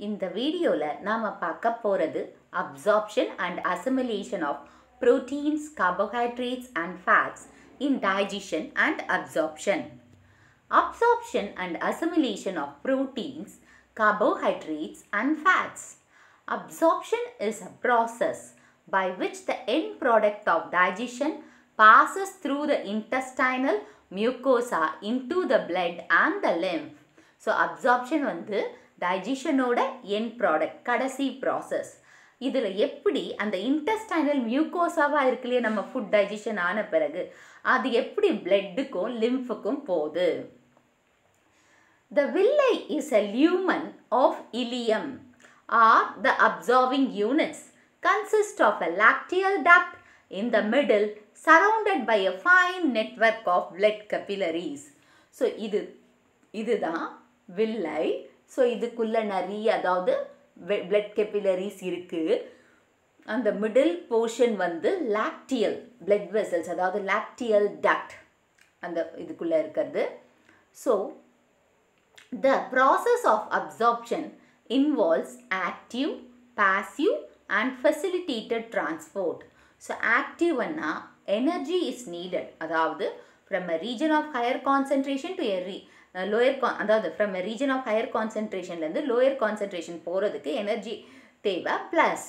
இந்த வீடியோவில் நாம் பார்க்க போகிறது absorption and assimilation of proteins, carbohydrates and fats in digestion and absorption. Absorption and assimilation of proteins, carbohydrates and fats. Absorption is a process by which the end product of digestion passes through the intestinal mucosa into the blood and the lymph. So absorption வந்து டைஜிஷனோட என் product கடைசி process இதில் எப்படி அந்த intestinal மியூக்கோசாவாக இருக்குல்லையே நம்ம food digestion ஆன பிறகு அது எப்படி பிளட்டுக்கும் லிம்ஃபுக்கும் போகுது the villi is a lumen of ileum are the absorbing units consist of a lacteal duct in the middle surrounded by a fine network of blood capillaries so இது இதுதான் வில்லை so இதுக்குள்ளே நிறைய அதாவது பிளட் கெப்பிலரிஸ் இருக்குது அந்த middle portion வந்து lacteal blood vessels அதாவது லாக்டியல் டக்ட் அந்த இதுக்குள்ளே இருக்கிறது. So the process of absorption involves active passive and facilitated transport so ஆக்டிவ்னா energy is needed அதாவது from a region of higher concentration to a lower கா அதாவது from region of higher கான்சன்ட்ரேஷன்லேருந்து lower concentration போகிறதுக்கு energy தேவை plus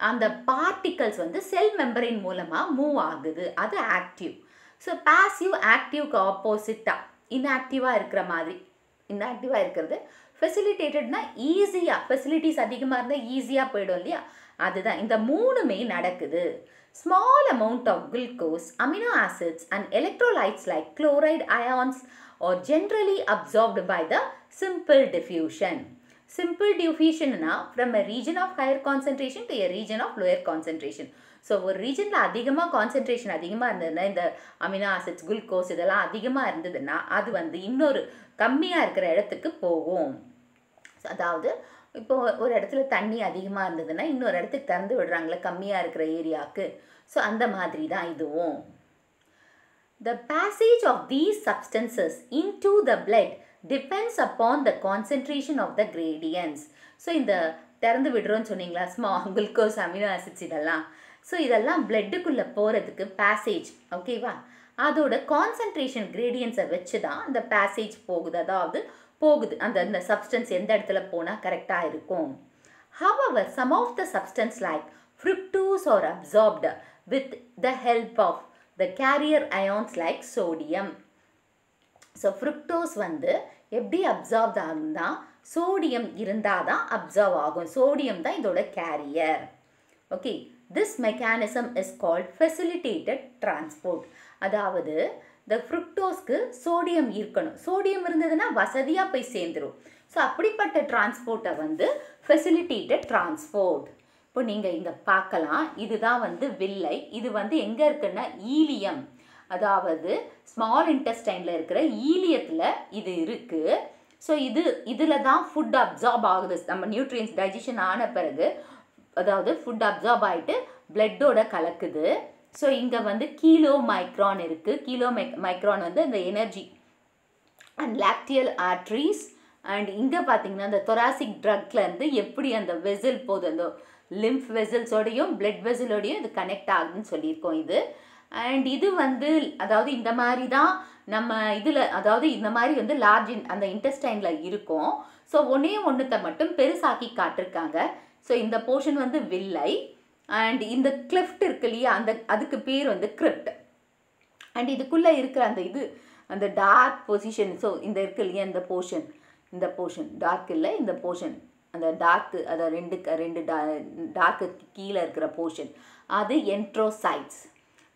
அந்த particles வந்து cell மெம்பரின் மூலமாக move ஆகுது அது ஆக்டிவ் ஸோ பாசிவ் ஆக்டிவ்க்கு ஆப்போசிட்டாக இன்ஆக்டிவாக இருக்கிற மாதிரி இன்ஆக்டிவாக இருக்கிறது. ஃபெசிலிட்டேட்டட்னா ஈஸியாக ஃபெசிலிட்டிஸ் அதிகமாக இருந்தால் ஈஸியாக போயிடும் இல்லையா? அதுதான் இந்த மூணுமே நடக்குது. Small amount of glucose amino acids and electrolytes like chloride ions or generally absorbed by the simple diffusion. Simple diffusionனா from a region of higher concentration to a region of lower concentration. So ஒரு ரீஜனில் அதிகமாக concentration அதிகமாக இருந்ததுன்னா இந்த amino acids glucose இதெல்லாம் அதிகமாக இருந்ததுன்னா அது வந்து இன்னொரு கம்மியாக இருக்கிற இடத்துக்கு போகும் அதாவது இப்போ ஒரு இடத்துல தண்ணி அதிகமாக இருந்ததுன்னா இன்னொரு இடத்துக்கு திறந்து விடுறாங்களே கம்மியாக இருக்கிற ஏரியாவுக்கு ஸோ அந்த மாதிரி தான் இதுவும் The passage of these substances into the blood depends upon the concentration of the gradients. So இந்த திறந்து விடுறோன்னு சொன்னீங்களா? ஸ்மா குளுக்கோஸ் அமினோ ஆசிட்ஸ் இதெல்லாம். ஸோ இதெல்லாம் பிளட்டுக்குள்ளே போகிறதுக்கு பேசேஜ் ஓகேவா அதோட கான்சன்ட்ரேஷன் கிரேடியன்ஸை வச்சு தான் அந்த பேசேஜ் போகுது. அதாவது போகுது. அந்த அந்த சப்ஸ்டன்ஸ் எந்த இடத்துல போனால் கரெக்டாக இருக்கும். However some of the substance like fructose are absorbed with the help of the carrier ions like sodium so fructose வந்து எப்படி அப்சார்ப் ஆகும்னா சோடியம் இருந்தால் தான் அப்சர்வ் ஆகும். சோடியம் தான் இதோட carrier okay this mechanism is called facilitated transport அதாவது இந்த ஃப்ருக்டோஸ்க்கு சோடியம் இருக்கணும். சோடியம் இருந்ததுன்னா வசதியாக போய் சேர்ந்துடும் ஸோ அப்படிப்பட்ட டிரான்ஸ்போர்ட்டை வந்து ஃபெசிலிட்டேட்டட் டிரான்ஸ்போர்ட் இப்போ நீங்கள் இங்கே பார்க்கலாம். இதுதான் வந்து வில்லை. இது வந்து எங்கே இருக்குன்னா ஈலியம். அதாவது ஸ்மால் இன்டெஸ்டைனில் இருக்கிற ஈலியத்தில் இது இருக்குது ஸோ இது இதில் தான் ஃபுட் அப்சார்ப் ஆகுது. நம்ம நியூட்ரியன்ஸ் டைஜஷன் ஆன பிறகு அதாவது ஃபுட் அப்சார்ப் ஆகிட்டு பிளட்டோட கலக்குது. ஸோ இங்கே வந்து கீலோ மைக்ரான் இருக்குது கீலோ மைக் மைக்ரான் வந்து இந்த energy and lacteal arteries and இங்கே பார்த்தீங்கன்னா அந்த தொராசிக் ட்ரக்லேருந்து எப்படி அந்த வெசில் போகுது அந்த லிம்ஃப் வெசல்ஸோடையும் பிளட் வெசலோடையும் இது கனெக்ட் ஆகுதுன்னு சொல்லியிருக்கோம் இது. அண்ட் இது வந்து அதாவது இந்த மாதிரி தான் நம்ம இதில் அதாவது இந்த மாதிரி வந்து லார்ஜ் அந்த இன்டெஸ்டைனில் இருக்கும். ஸோ ஒன்றே ஒன்றுத்தை மட்டும் பெருசாக்கி காட்டிருக்காங்க. ஸோ இந்த போர்ஷன் வந்து வில்லை. அண்ட் இந்த கிளிஃப்ட் இருக்கு இல்லையா அந்த அதுக்கு பேர் வந்து கிரிப்ட் அண்ட் இதுக்குள்ளே இருக்கிற அந்த இது அந்த டார்க் பொசிஷன் ஸோ இந்த இருக்கு இல்லையா இந்த போர்ஷன் இந்த போர்ஷன் டார்க் இல்லை இந்த போர்ஷன் அந்த டார்க்கு அதை ரெண்டு ரெண்டு டா டார்க்கு கீழே இருக்கிற போர்ஷன் அது என்ட்ரோசைட்ஸ்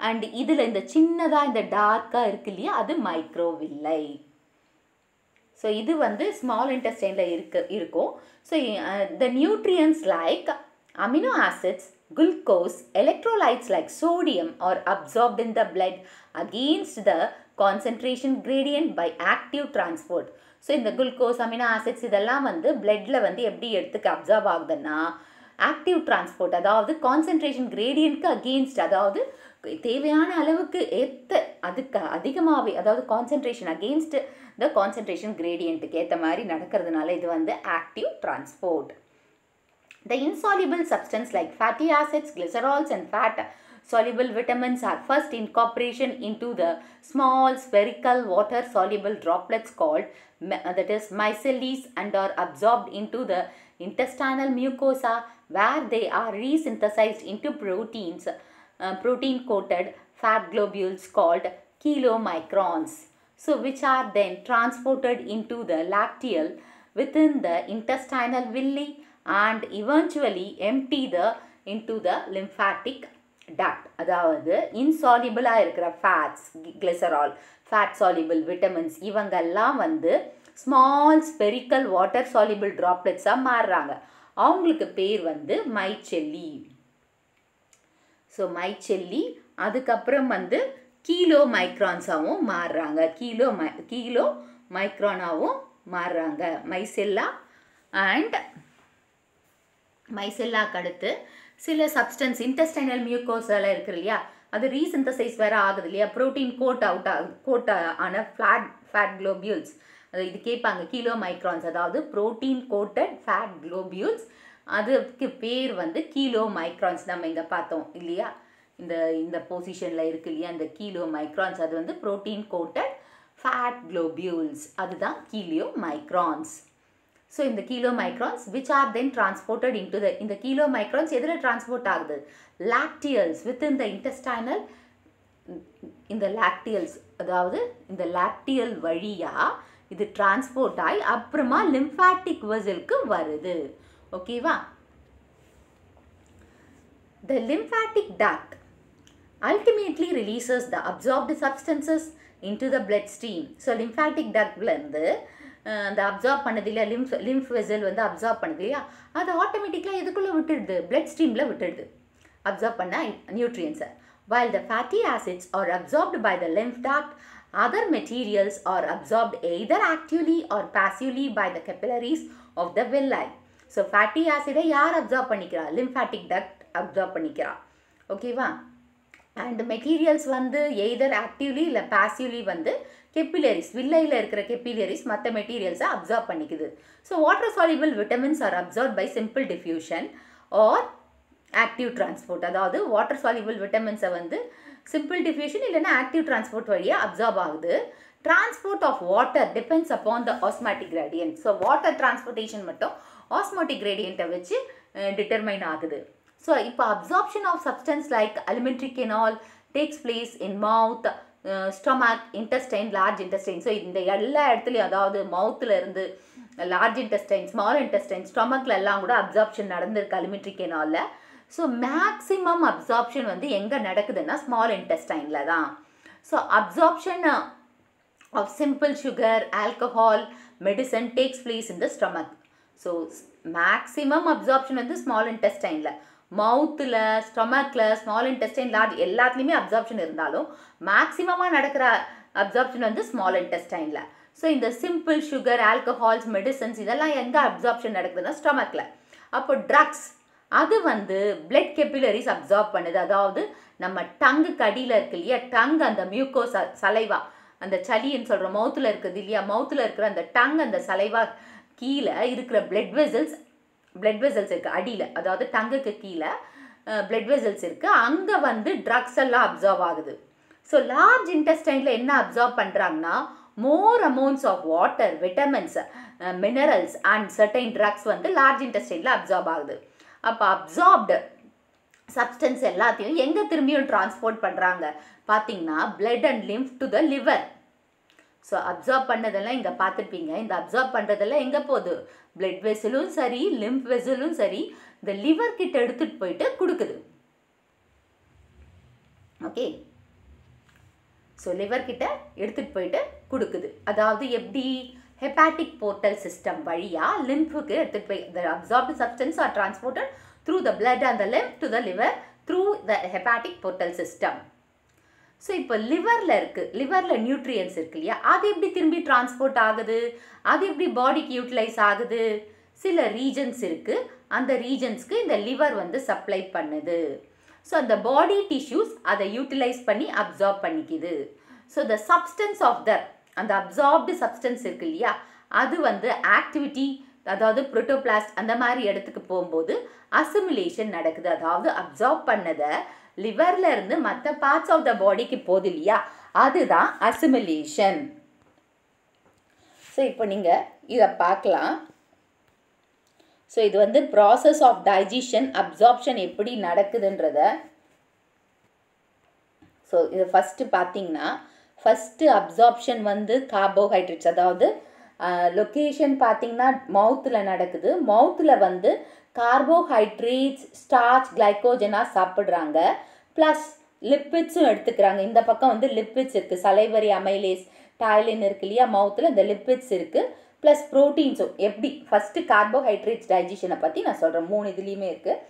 அண்ட் இதில் இந்த சின்னதாக இந்த டார்க்காக இருக்கு இல்லையா அது மைக்ரோவில்லை ஸோ இது வந்து ஸ்மால் இன்டெஸ்டைனில் இருக்க இருக்கும். So the nutrients like amino acids glucose electrolytes like sodium are absorbed in the blood against the concentration gradient by active transport. So இந்த குளுக்கோஸ் அமினோ ஆசிட்ஸ் இதெல்லாம் வந்து பிளட்டில் வந்து எப்படி எடுத்துக்க அப்சர்வ் ஆகுதுன்னா ஆக்டிவ் டிரான்ஸ்போர்ட் அதாவது கான்சென்ட்ரேஷன் கிரேடியன்ட்க்கு அகெயின்ஸ்ட் அதாவது தேவையான அளவுக்கு ஏற்ற அதுக்கு அதிகமாகவே அதாவது கான்சென்ட்ரேஷன் அகெயின்ஸ்ட் த கான்சென்ட்ரேஷன் கிரேடியண்ட்டுக்கு ஏற்ற மாதிரி நடக்கிறதுனால இது வந்து active transport the insoluble substance like fatty acids glycerols and fat soluble vitamins are first incorporation into the small spherical water soluble droplets called uh, that is micelles and are absorbed into the intestinal mucosa where they are resynthesized into proteins uh, protein coated fat globules called kilomicrons so which are then transported into the lacteal within the intestinal villi and eventually empty the into the lymphatic duct அதாவது இன்சாலிபிளாக இருக்கிற fats glycerol fat soluble vitamins இவங்கெல்லாம் வந்து small spherical water soluble ட்ராப்லெட்ஸாக மாறுறாங்க. அவங்களுக்கு பேர் வந்து மைச்செல்லி. ஸோ மைச்செல்லி அதுக்கப்புறம் வந்து கீலோ மைக்ரான்ஸாகவும் மாறுறாங்க. கீலோ மை கீலோ மைக்ரானாகவும் மாறுறாங்க. மைசெல்லா அண்ட் மைசெல்லாக்கு அடுத்து சில சப்ஸ்டன்ஸ் இன்டெஸ்டைனல் மியூக்கோஸில் இருக்கு இல்லையா? அது ரீசிந்தசைஸ் வேறு ஆகுது இல்லையா? ப்ரோட்டீன் கோட் அவுட் ஆகுது கோட் ஆன ஃப்ளாட் ஃபேட் குளோபியூல்ஸ் அது இது கேட்பாங்க கிலோ மைக்ரான்ஸ் அதாவது ப்ரோட்டீன் கோட்டட் ஃபேட் குளோபியூல்ஸ் அதுக்கு பேர் வந்து கீலோ மைக்ரான்ஸ் நம்ம இங்கே பார்த்தோம் இல்லையா? இந்த இந்த பொசிஷனில் இருக்கு இல்லையா? இந்த கீலோ மைக்ரான்ஸ் அது வந்து ப்ரோட்டீன் கோட்டட் ஃபேட் குளோபியூல்ஸ் அதுதான் கீலியோ மைக்ரான்ஸ் ஸோ இந்த chylomicrons which are then transported into the இந்த கிலோ மைக்ரான்ஸ் எதில் டிரான்ஸ்போர்ட் ஆகுது? லாக்டியல்ஸ் வித் இன் த இன்டெஸ்டைனல் இந்த லாக்டியல்ஸ் அதாவது இந்த லாக்டியல் வழியாக இது டிரான்ஸ்போர்ட் ஆகி அப்புறமா லிம்ஃபாட்டிக் வெசலுக்கு வருது. ஓகேவா the lymphatic duct ultimately releases the absorbed substances into the bloodstream so lymphatic டக்ட்லேருந்து அந்த அப்சார்ப் பண்ணது இல்லையா லிம்ஃப் லிம்ஃப் வெசல் வந்து அப்சார்ப் பண்ணுது இல்லையா? அதை ஆட்டோமேட்டிக்காக எதுக்குள்ளே விட்டுடுது? பிளட் ஸ்ட்ரீமில் விட்டுடுது. அப்சார்ப் பண்ண நியூட்ரியன்ஸை while the fatty acids are absorbed by the lymph duct other materials are absorbed either actively or passively by the capillaries of the villi. So fatty ஆசிடை யார் absorb பண்ணிக்கிறா? லிம்ஃபாட்டிக் டக்ட் அப்சார்ப் பண்ணிக்கிறா. ஓகேவா and materials வந்து either actively இல்லை passively வந்து capillaries வில்லையில் இருக்கிற capillaries மற்ற மெட்டீரியல்ஸை absorb பண்ணிக்குது. So water soluble vitamins are absorb by simple diffusion or active transport அதாவது வாட்டர் சாலிபிள் விட்டமின்ஸை வந்து சிம்பிள் டிஃப்யூஷன் இல்லைன்னா ஆக்டிவ் டிரான்ஸ்போர்ட் வழியாக அப்சார்ப் ஆகுது. Transport of water depends upon the osmotic gradient so water transportation மட்டும் osmotic கிரேடியண்ட்டை வச்சு determine ஆகுது. ஸோ இப்போ absorption of substance like alimentary canal takes place in mouth stomach intestine large intestine so இந்த எல்லா இடத்துலையும் அதாவது மவுத்தில் இருந்து லார்ஜ் இன்டெஸ்டைன் ஸ்மால் இன்டெஸ்டைன் ஸ்டொமக்கில் எல்லாம் கூட அப்சார்ப்ஷன் நடந்திருக்கு அலிமெண்ட்ரி ஸோ மேக்ஸிமம் அப்சார்ப்ஷன் வந்து எங்கே நடக்குதுன்னா ஸ்மால் இன்டெஸ்டைனில் தான். So absorption of simple sugar alcohol medicine takes place in the stomach so maximum absorption வந்து ஸ்மால் இன்டெஸ்டைனில் மவுத்தில் ஸ்டொமக்கில் ஸ்மால் இன்டெஸ்டைன் லார்ஜ் எல்லாத்துலேயுமே அப்சார்ப்ஷன் இருந்தாலும் மேக்ஸிமமாக நடக்கிற அப்சார்ப்ஷன் வந்து ஸ்மால் இன்டெஸ்டைனில் ஸோ இந்த சிம்பிள் சுகர் ஆல்கஹால்ஸ் மெடிசன்ஸ் இதெல்லாம் எங்கே அப்சார்ப்ஷன் நடக்குதுன்னா ஸ்டொமக்கில் அப்போ ட்ரக்ஸ் அது வந்து பிளட் கெப்பிலரிஸ் அப்சார்ப் பண்ணுது. அதாவது நம்ம டங்கு அடியில் இருக்கு இல்லையா டங் அந்த மியூக்கோ ச சலைவா அந்த சளின்னு சொல்கிற மவுத்தில் இருக்குது இல்லையா மவுத்தில் இருக்கிற அந்த டங் அந்த சலைவா கீழே இருக்கிற பிளட் வெசல்ஸ் பிளட் வெசல்ஸ் இருக்குது அடியில் அதாவது தங்குக்கு கீழே பிளட் வெசல்ஸ் இருக்குது அங்கே வந்து ட்ரக்ஸ் எல்லாம் அப்சர்வ் ஆகுது. ஸோ லார்ஜ் இன்டெஸ்டைனில் என்ன அப்சர்வ் பண்ணுறாங்கன்னா more amounts of water vitamins minerals and certain drugs வந்து லார்ஜ் இன்டெஸ்டைனில் அப்சார்ப் ஆகுது. அப்போ அப்சார்ப்டு சப்ஸ்டன்ஸ் எல்லாத்தையும் எங்கே திரும்பியும் டிரான்ஸ்போர்ட் பண்ணுறாங்க பார்த்தீங்கன்னா blood and lymph to the liver so absorb பண்ணதெல்லாம் இங்கே பார்த்துருப்பீங்க. இந்த அப்சார்ப் பண்ணுறதெல்லாம் எங்கே போகுது? பிளட் வெசலும் சரி லிம்ப் வெசலும் சரி இந்த லிவர் கிட்ட எடுத்துகிட்டு போயிட்டு கொடுக்குது. ஓகே ஸோ லிவர் கிட்ட எடுத்துகிட்டு போயிட்டு கொடுக்குது. அதாவது எப்படி? ஹெப்பாட்டிக் போர்ட்டல் சிஸ்டம் வழியாக லிம்ஃபுக்கு எடுத்துகிட்டு போய் the absorbed substance are transported through the blood and the lymph to the liver through the hepatic portal system so இப்போ லிவரில் இருக்குது லிவரில் நியூட்ரியன்ஸ் இருக்கு இல்லையா? அது எப்படி திரும்பி டிரான்ஸ்போர்ட் ஆகுது? அது எப்படி பாடிக்கு யூட்டிலைஸ் ஆகுது? சில ரீஜன்ஸ் இருக்குது அந்த ரீஜன்ஸ்க்கு இந்த லிவர் வந்து சப்ளை பண்ணுது. ஸோ அந்த பாடி டிஷ்யூஸ் அதை யூட்டிலைஸ் பண்ணி absorb பண்ணிக்குது. So the substance of the அந்த அப்சார்ப்டு சப்ஸ்டன்ஸ் இருக்கு இல்லையா? அது வந்து ஆக்டிவிட்டி அதாவது புரோட்டோபிளாஸ்ட் அந்த மாதிரி இடத்துக்கு போகும்போது அசிமுலேஷன் நடக்குது. அதாவது அப்சார்ப் பண்ணதை லிவர்ல இருந்து மற்ற பார்ட்ஸ் ஆஃப் த பாடிக்கு போகுது இல்லையா? அதுதான் அசிமிலேஷன் ஸோ இப்போ நீங்கள் இதை பார்க்கலாம். ஸோ இது வந்து ப்ராசஸ் ஆஃப் டைஜஷன் அப்சார்ப்ஷன் எப்படி நடக்குதுன்றத. ஸோ இது ஃபஸ்ட்டு பார்த்தீங்கன்னா ஃபஸ்ட்டு அப்சார்ப்ஷன் வந்து கார்போஹைட்ரேட்ஸ் அதாவது லொக்கேஷன் பார்த்தீங்கன்னா மவுத்தில் நடக்குது. மவுத்தில் வந்து கார்போஹைட்ரேட்ஸ் ஸ்டார்ச் கிளைக்கோஜனாக சாப்பிட்றாங்க. ப்ளஸ் லிப்பிட்ஸும் எடுத்துக்கிறாங்க. இந்த பக்கம் வந்து லிப்பிட்ஸ் இருக்குது சலைவரி அமைலேஸ் டாய்லின் இருக்கு இல்லையா? மவுத்தில் இந்த லிப்பிட்ஸ் இருக்குது ப்ளஸ் ப்ரோட்டீன்ஸும். எப்படி? ஃபஸ்ட்டு கார்போஹைட்ரேட்ஸ் டைஜஷனை பற்றி நான் சொல்கிறேன் மூணு இதுலேயுமே இருக்குது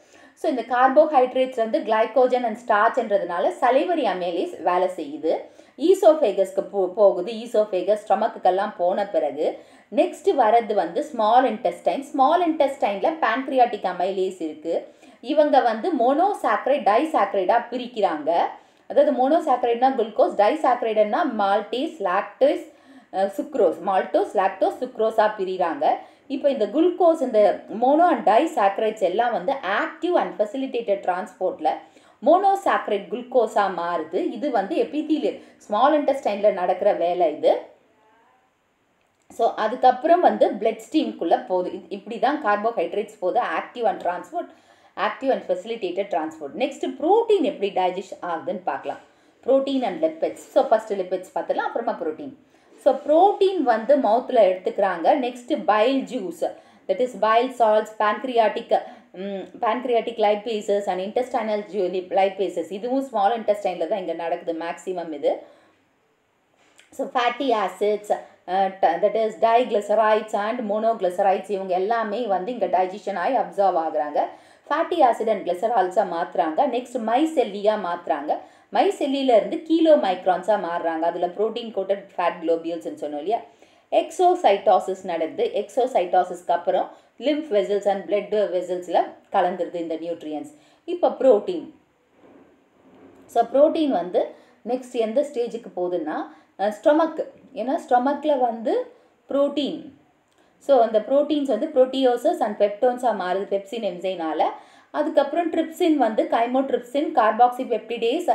ஸோ இந்த கார்போஹைட்ரேட்ஸ் வந்து கிளைக்கோஜன் அண்ட் ஸ்டார்ச்ன்றதுனால சலைவரி அமைலேஸ் வேலை செய்யுது. ஈசோஃபேகஸ்க்கு போ போகுது. ஈசோஃபேகஸ் ஸ்டொமக்குக்கெல்லாம் போன பிறகு நெக்ஸ்ட் வரது வந்து ஸ்மால் இன்டெஸ்டைன் ஸ்மால் இன்டெஸ்டைனில் பேன்க்ரியாட்டிக் அமைலேஸ் இருக்குது இவங்க வந்து மோனோசாக்ரைட் டைசாக்ரைடாக பிரிக்கிறாங்க. அதாவது மோனோசாக்ரைட்னா glucose டைசாக்ரைடுன்னா maltase lactose sucrose maltose lactose சுக்ரோஸாக பிரிகிறாங்க இப்போ இந்த குளுக்கோஸ் இந்த மோனோ அண்ட் டைசாக்ரைட்ஸ் எல்லாம் வந்து ஆக்டிவ் அண்ட் ஃபெசிலிட்டேட்டட் டிரான்ஸ்போர்ட்டில் மோனோசாக்ரைட் குளுக்கோஸாக மாறுது. இது வந்து எபிதீலியல் ஸ்மால் இன்டெஸ்டைனில் நடக்கிற வேலை இது. ஸோ அதுக்கப்புறம் வந்து பிளட் ஸ்ட்ரீம்குள்ளே போகுது. இப்படி தான் கார்போஹைட்ரேட்ஸ் போகுது. Active and transport active and facilitated transport next protein எப்படி டைஜஸ்ட் ஆகுதுன்னு பார்க்கலாம். Protein and lipids so first lipids பார்த்துலாம் அப்புறமா ப்ரோட்டீன் ஸோ ப்ரோட்டீன் வந்து மவுத்தில் எடுத்துக்கிறாங்க. Next bile juice that is bile salts pancreatic pancreatic lipases and intestinal Julie lipases இதுவும் small இன்டெஸ்டைனில் தான் இங்கே நடக்குது. மேக்ஸிமம் இது. So fatty acids that is diglycerides and monoglycerides இவங்க எல்லாமே வந்து இங்கே டைஜஷன் ஆகி அப்சர்வ் ஆகுறாங்க. ஃபேட்டி ஆசிட் அண்ட் கிளிசரால்ஸாக மாற்றுறாங்க நெக்ஸ்ட் மைசெல்லியாக மாற்றுறாங்க மைசெல்லியிலேருந்து கீலோ மைக்ரான்ஸாக மாறுறாங்க. அதில் ப்ரோட்டீன் கோட்டட் ஃபேட் குளோபியல்ஸ்னு சொன்னோம் இல்லையா? எக்ஸோசைட்டாசிஸ் நடந்து எக்ஸோசைட்டாசிஸ்க்கு அப்புறம் லிம்ஃப் வெசல்ஸ் அண்ட் பிளட் வெசல்ஸில் கலந்துருது இந்த நியூட்ரியன்ஸ் இப்போ ப்ரோட்டீன் ஸோ ப்ரோட்டீன் வந்து நெக்ஸ்ட் எந்த ஸ்டேஜுக்கு போகுதுன்னா ஸ்டொமக்கு. ஏன்னா ஸ்டொமக்கில் வந்து ப்ரோட்டீன். ஸோ அந்த ப்ரோட்டீன்ஸ் வந்து ப்ரோட்டியோசஸ் அண்ட் பெப்டோன்ஸாக மாறுது பெப்சின் எம்சைனால் அதுக்கப்புறம் ட்ரிப்சின் வந்து chymotrypsin carboxypeptidase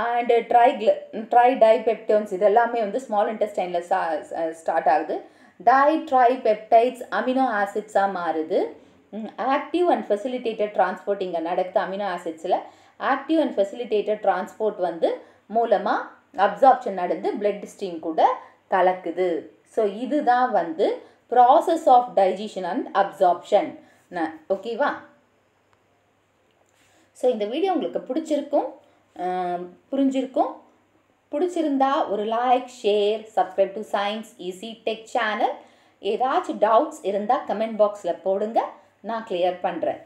and tri tri di peptones இது எல்லாமே வந்து ஸ்மால் இன்டெஸ்டைனில் ஸ்டார்ட் ஆகுது. டை ட்ரை பெப்டைட்ஸ் அமினோ ஆசிட்ஸாக மாறுது ஆக்டிவ் அண்ட் ஃபெசிலிட்டேட்டட் டிரான்ஸ்போர்ட் இங்கே நடக்குது அமினோ ஆசிட்ஸில். ஆக்டிவ் அண்ட் ஃபெசிலிட்டேட்டட் டிரான்ஸ்போர்ட் வந்து மூலமாக அப்சார்ப்ஷன் நடந்து பிளட் ஸ்ட்ரீம் கூட கலக்குது. ஸோ இதுதான் வந்து process of digestion and absorption ஓகேவா ஸோ இந்த வீடியோ உங்களுக்கு பிடிச்சிருக்கும் புரிஞ்சிருக்கும். பிடிச்சிருந்தா ஒரு like share subscribe to science easy tech channel ஏதாச்சும் டவுட்ஸ் இருந்தால் கமெண்ட் பாக்ஸில் போடுங்க. நான் கிளியர் பண்ணுறேன்